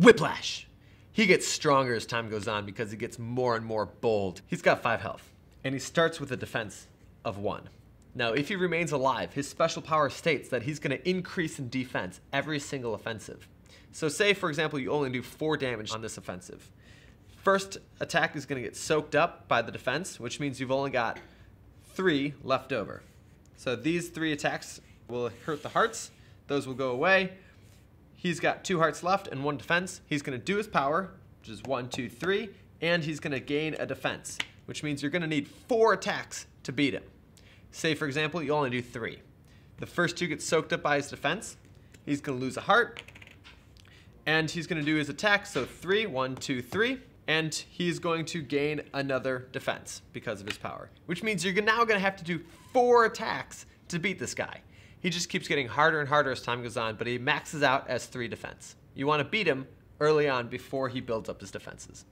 Whiplash. He gets stronger as time goes on because he gets more and more bold. He's got 5 health, and he starts with a defense of 1. Now, if he remains alive, his special power states that he's going to increase in defense every single offensive. So say, for example, you only do 4 damage on this offensive. First attack is going to get soaked up by the defense, which means you've only got 3 left over. So these 3 attacks will hurt the hearts. Those will go away. He's got 2 hearts left and 1 defense. He's going to do his power, which is one, two, three, and he's going to gain a defense, which means you're going to need 4 attacks to beat him. Say, for example, you only do 3. The first two get soaked up by his defense. He's going to lose a heart, and he's going to do his attack. So three, one, two, three, and he's going to gain another defense because of his power, which means you're now going to have to do four attacks to beat this guy. He just keeps getting harder and harder as time goes on, but he maxes out as three defense. You want to beat him early on before he builds up his defenses.